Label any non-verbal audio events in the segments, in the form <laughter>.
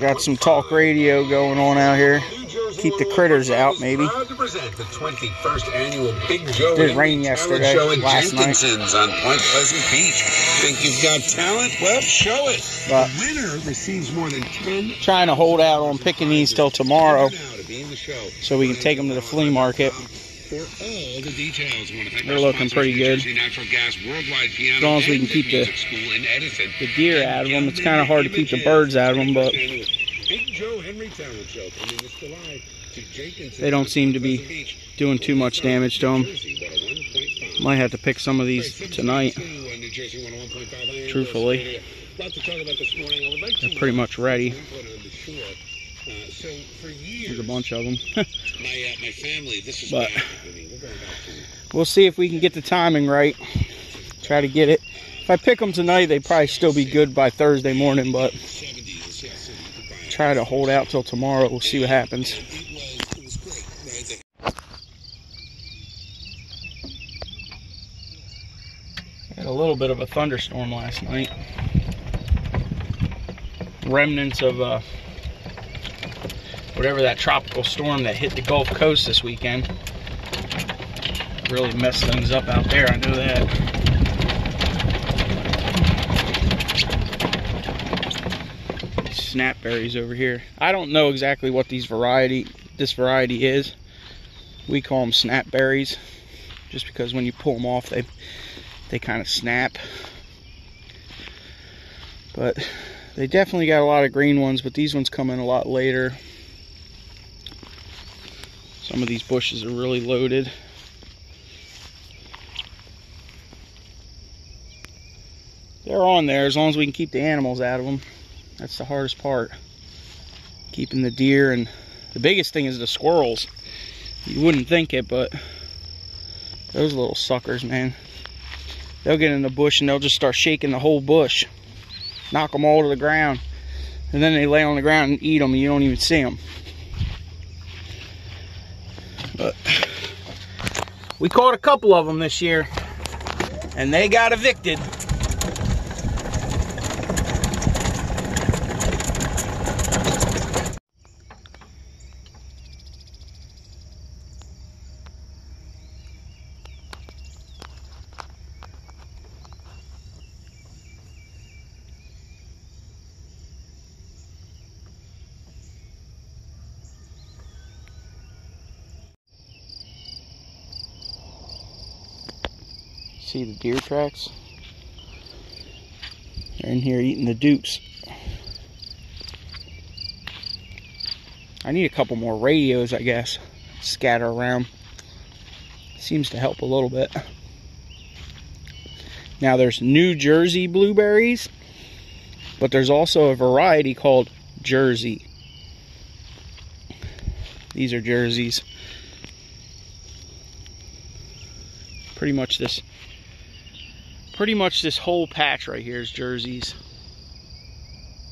Got some talk radio going on out here. Keep the critters out, maybe. Proud to present the 21st annual Big Joe Did rain yesterday, last night. On Point Pleasant Beach. Think you've got talent? Well, show it. But- winner receives more than 10 Trying to hold out on picking these till tomorrow now to be in the show. so we can take them to the flea market. For all the details, I want to thank They're looking pretty good. Natural Gas, Worldwide As long as we can keep the- Music School in Edison. The deer out of them. It's kind of hard to keep the birds out of them, but Big Joe Henry Talent Show coming this July to Jenkinson's They don't seem to be on Pleasant Beach. doing too much damage to them. Jersey 101.5. Might have to pick some of these tonight. New Jersey 101.5. I am Truthfully. Joe Scalabrini. Lot to talk about this morning. I would like They're pretty much ready. Input on the shore. Uh, so for years, There's a bunch of them. <laughs> my uh, my family, this is But- back. I mean, we're going back to we'll see if we can get the timing right. Try to get it. If I pick them tonight, they'd probably still be good by Thursday morning, but 70s. Yeah, so you could buy it. try to hold out till tomorrow. We'll see what happens. It was, it was great. Right? Had a little bit of a thunderstorm last night. Remnants of uh, whatever that tropical storm that hit the Gulf Coast this weekend. Really messed things up out there, I know that. Snapberries over here. I don't know exactly what these variety this variety is. We call them snapberries just because when you pull them off they they kind of snap. But they definitely got a lot of green ones, but these ones come in a lot later. Some of these bushes are really loaded. They're on there as long as we can keep the animals out of them. That's the hardest part. Keeping the deer and the biggest thing is the squirrels. You wouldn't think it, but those little suckers, man. They'll get in the bush and they'll just start shaking the whole bush. Knock them all to the ground. And then they lay on the ground and eat them and you don't even see them. But we caught a couple of them this year and they got evicted. Deer tracks? They're in here eating the dukes. I need a couple more radios, I guess. Scatter around. Seems to help a little bit. Now there's New Jersey blueberries, but there's also a variety called Jersey. These are jerseys. Pretty much this pretty much this whole patch right here is jerseys.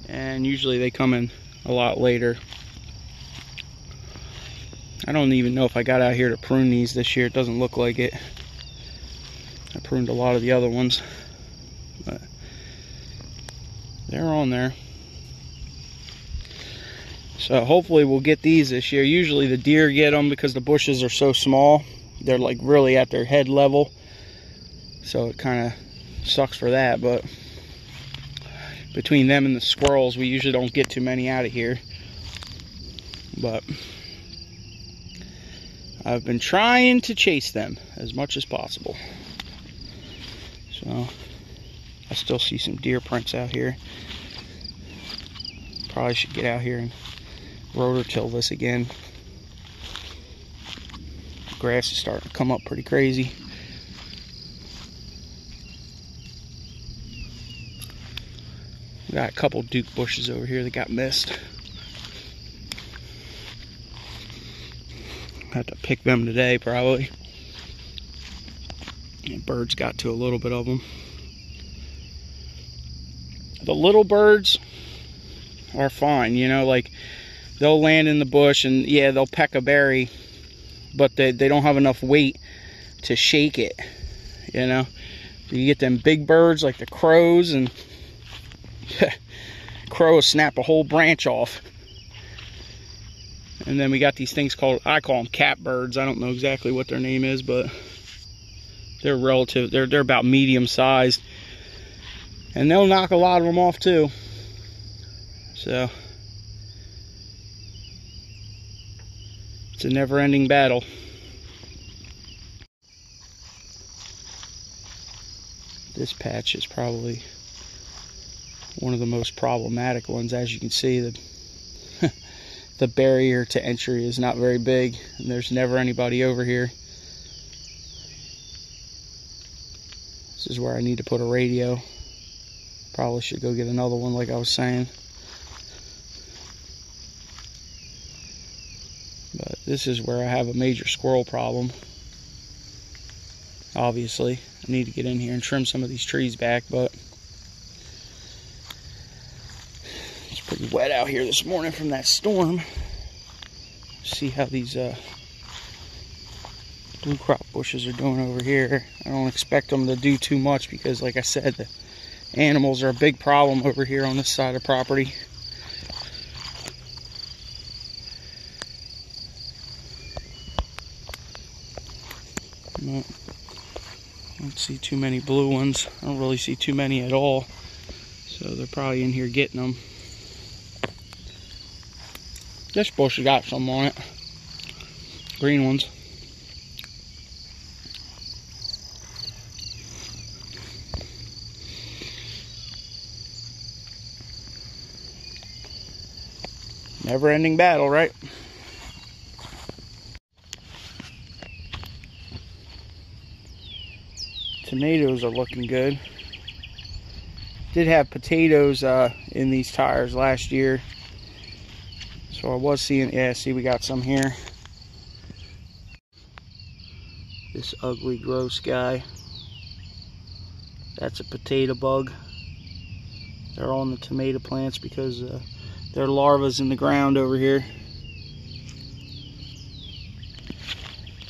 And usually they come in a lot later. I don't even know if I got out here to prune these this year. It doesn't look like it. I pruned a lot of the other ones. But they're on there. So hopefully we'll get these this year. Usually the deer get them because the bushes are so small. They're like really at their head level. So it kind of sucks for that, but between them and the squirrels, we usually don't get too many out of here. But I've been trying to chase them as much as possible. So I still see some deer prints out here. Probably should get out here and rotor till this again. Grass is starting to come up pretty crazy. Got a couple Duke bushes over here that got missed. Have to pick them today, probably. And birds got to a little bit of them. The little birds are fine, you know, like they'll land in the bush and yeah, they'll peck a berry, but they, they don't have enough weight to shake it, you know. You get them big birds like the crows and <laughs> crow will snap a whole branch off. And then we got these things called, I call them catbirds. I don't know exactly what their name is, but they're relative, they're, they're about medium sized. And they'll knock a lot of them off too. So, it's a never ending battle. This patch is probably one of the most problematic ones. As you can see, the <laughs> the barrier to entry is not very big and there's never anybody over here. This is where I need to put a radio. Probably should go get another one like I was saying. But this is where I have a major squirrel problem. Obviously, I need to get in here and trim some of these trees back, but wet out here this morning from that storm. See how these uh, Bluecrop bushes are doing over here. I don't expect them to do too much because, like I said, the animals are a big problem over here on this side of property. I don't see too many blue ones. I don't really see too many at all. So they're probably in here getting them. This bush has got some on it. Green ones. Never ending battle, right? Tomatoes are looking good. Did have potatoes uh, in these tires last year. So I was seeing, yeah, see we got some here. This ugly, gross guy. That's a potato bug. They're on the tomato plants because uh, their larva's in the ground over here.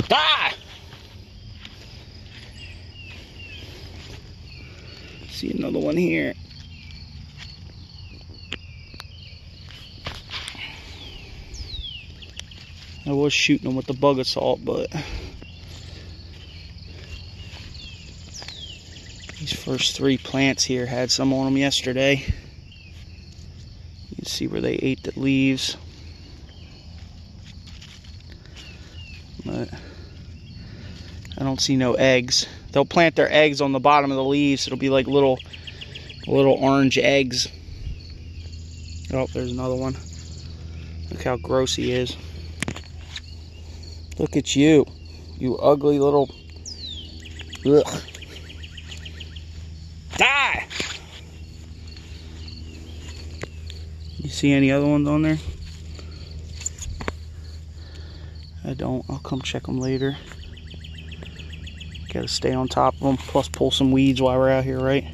Die! See another one here. I was shooting them with the bug assault, but these first three plants here had some on them yesterday. You can see where they ate the leaves. But I don't see no eggs. They'll plant their eggs on the bottom of the leaves. It'll be like little little orange eggs. Oh, there's another one. Look how gross he is. Look at you. You ugly little... Ugh. Die! You see any other ones on there? I don't. I'll come check them later. Gotta stay on top of them. Plus pull some weeds while we're out here, right?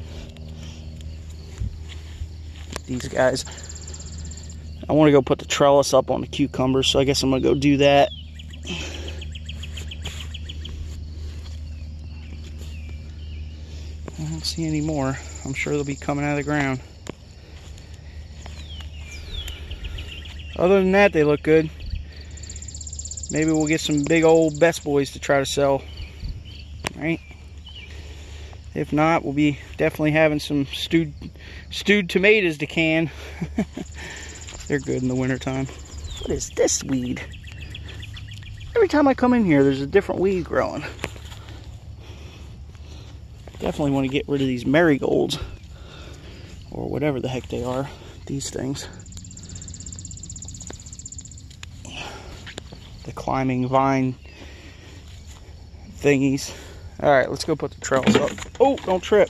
These guys. I want to go put the trellis up on the cucumbers, so I guess I'm to go do that. I don't see any more. I'm sure they'll be coming out of the ground. Other than that, they look good. Maybe we'll get some big old best boys to try to sell. Right? If not, we'll be definitely having some stewed stewed tomatoes to can. <laughs> They're good in the wintertime. What is this weed? Every time I come in here, there's a different weed growing. Definitely want to get rid of these marigolds. Or whatever the heck they are. These things. The climbing vine thingies. Alright, let's go put the trails up. Oh, don't trip.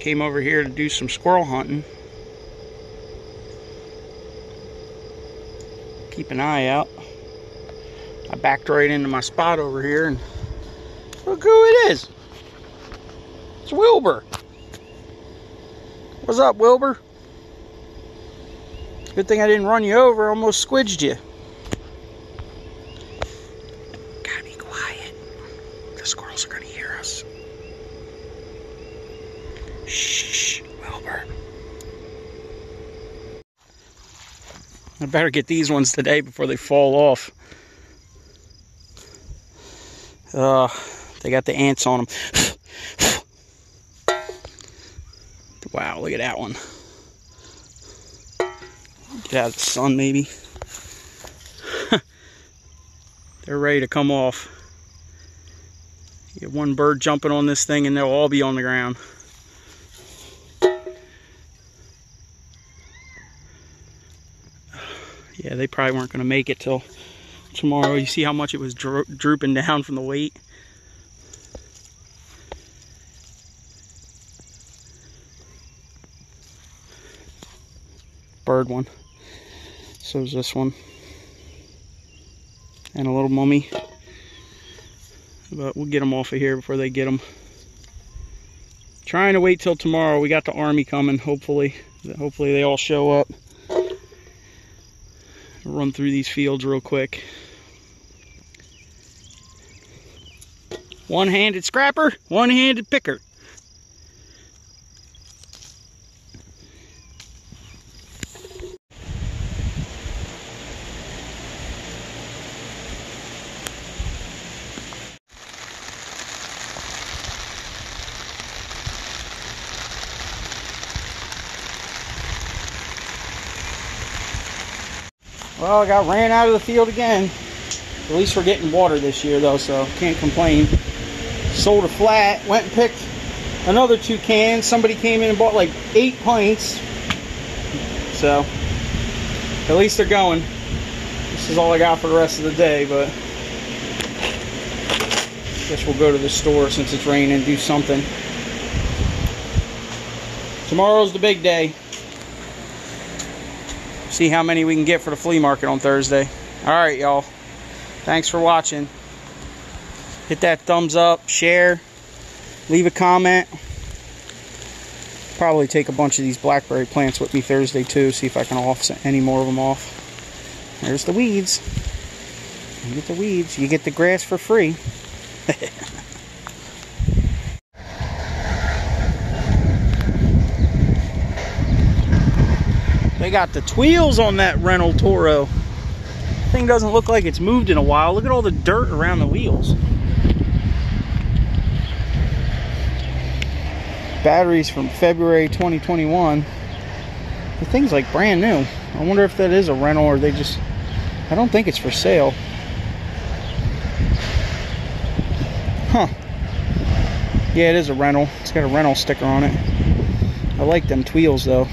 Came over here to do some squirrel hunting. Keep an eye out. I backed right into my spot over here and look who it is. It's Wilbur. What's up, Wilbur? Good thing I didn't run you over, almost squidged you. Gotta be quiet. The squirrels are gonna hear us. Shh, Wilbur. I better get these ones today before they fall off. Uh, they got the ants on them. <sighs> wow, look at that one. Get out of the sun, maybe. <laughs> They're ready to come off. Get one bird jumping on this thing and they'll all be on the ground. Yeah, they probably weren't going to make it till tomorrow. You see how much it was dro drooping down from the weight? Bird one. So is this one. And a little mummy. But we'll get them off of here before they get them. Trying to wait till tomorrow. We got the army coming, hopefully. Hopefully they all show up. Run through these fields real quick. One-handed scrapper, one-handed picker. Well, I got ran out of the field again. At least we're getting water this year though, so can't complain. Sold a flat, went and picked another two cans. Somebody came in and bought like eight pints. So, at least they're going. This is all I got for the rest of the day, but I guess we'll go to the store since it's raining, and do something. Tomorrow's the big day see how many we can get for the flea market on Thursday. All right, y'all. Thanks for watching. Hit that thumbs up, share, leave a comment. Probably take a bunch of these blackberry plants with me Thursday too, see if I can offset any more of them off. There's the weeds. You get the weeds, you get the grass for free. <laughs> They got the wheels on that rental Toro. Thing doesn't look like it's moved in a while. Look at all the dirt around the wheels. Batteries from February 2021. The thing's like brand new. I wonder if that is a rental or they just... I don't think it's for sale. Huh. Yeah, it is a rental. It's got a rental sticker on it. I like them wheels though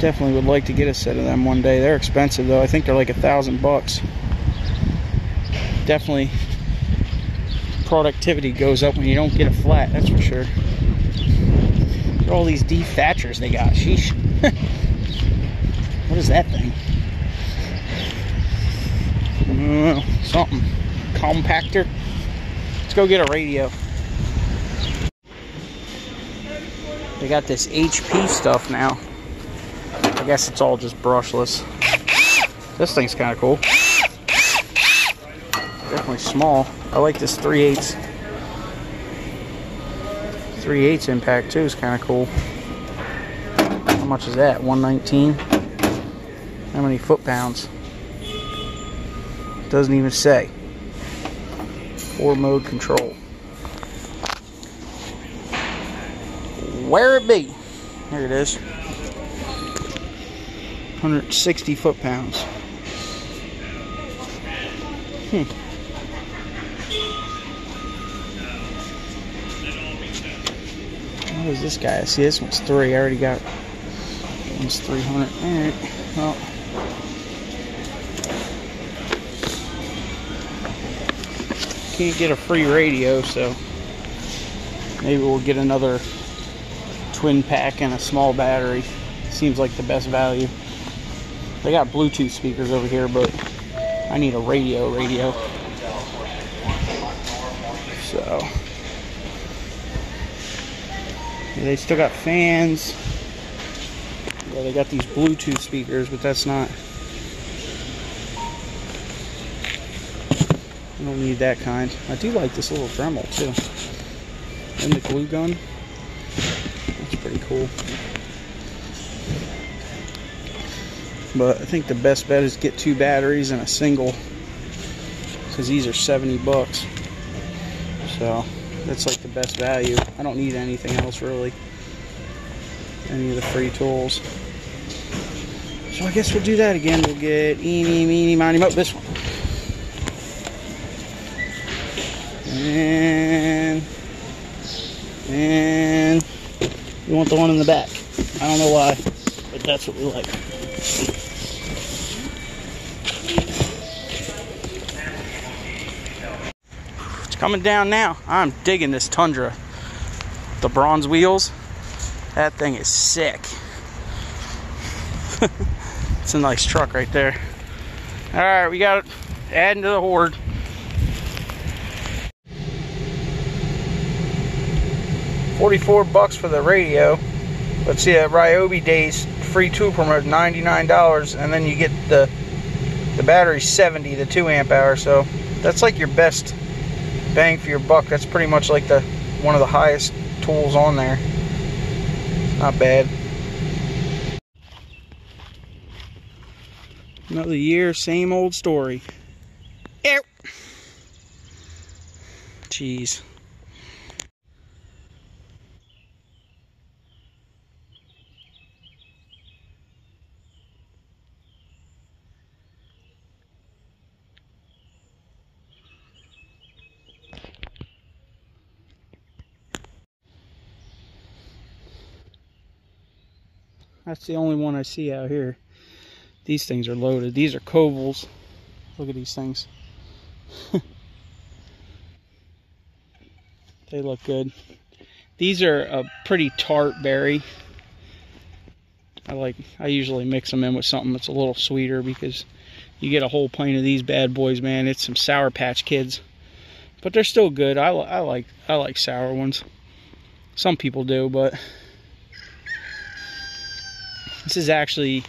definitely would like to get a set of them one day. They're expensive though. I think they're like a thousand bucks. Definitely productivity goes up when you don't get a flat, that's for sure. All these dethatchers they got. Sheesh. <laughs> what is that thing? Uh, something. Compactor. Let's go get a radio. They got this HP stuff now. I guess it's all just brushless. This thing's kind of cool. Definitely small. I like this 3 8 3 8 impact too is kind of cool. How much is that? 119? How many foot pounds? Doesn't even say. Four mode control. Where it be? Here it is. 160 foot-pounds. Hmm. What is this guy? See this one's three. I already got one's 300. Alright, well. Can't get a free radio, so maybe we'll get another twin pack and a small battery. Seems like the best value. They got Bluetooth speakers over here, but I need a radio radio. So they still got fans. Yeah, they got these Bluetooth speakers, but that's not. I don't need that kind. I do like this little Dremel too. And the glue gun. That's pretty cool. But I think the best bet is get two batteries and a single. Because these are 70 bucks. So that's like the best value. I don't need anything else really. Any of the free tools. So I guess we'll do that again. We'll get eeny, meeny, miny, mo. This one. And and we want the one in the back. I don't know why, but that's what we like. Coming down now. I'm digging this Tundra. The bronze wheels. That thing is sick. <laughs> it's a nice truck right there. All right, we got it adding to the horde. Forty-four bucks for the radio. Let's see, at Ryobi Days, free tool promote ninety-nine dollars, and then you get the the battery seventy, the two amp hour. So that's like your best bang for your buck. That's pretty much like the one of the highest tools on there. Not bad. Another year, same old story. Ew. Jeez. That's the only one I see out here. These things are loaded. These are Covilles. Look at these things. <laughs> they look good. These are a pretty tart berry. I like I usually mix them in with something that's a little sweeter because you get a whole pint of these bad boys, man. It's some Sour Patch Kids. But they're still good. I, I like I like sour ones. Some people do, but this is actually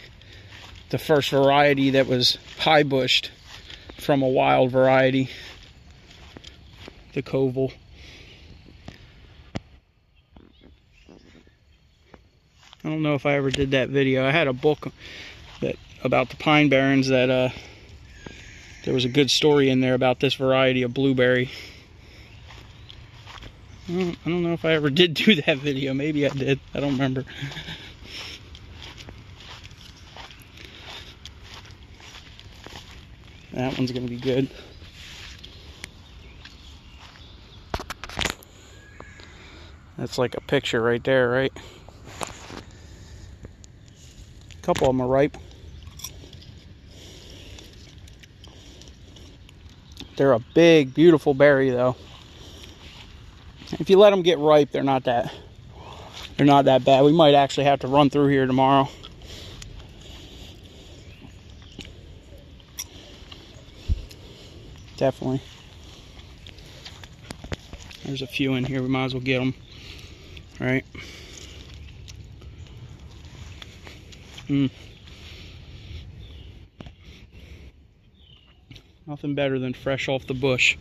the first variety that was high bushed from a wild variety, the Coville. I don't know if I ever did that video. I had a book that about the pine barrens that uh, there was a good story in there about this variety of blueberry. I don't, I don't know if I ever <laughs> did do that video. Maybe I did. I don't remember. That one's going to be good. That's like a picture right there, right? A couple of them are ripe. They're a big, beautiful berry, though. If you let them get ripe, they're not that they're not that bad. We might actually have to run through here tomorrow. Definitely. There's a few in here. We might as well get them. All right. Hmm. Nothing better than fresh off the bush.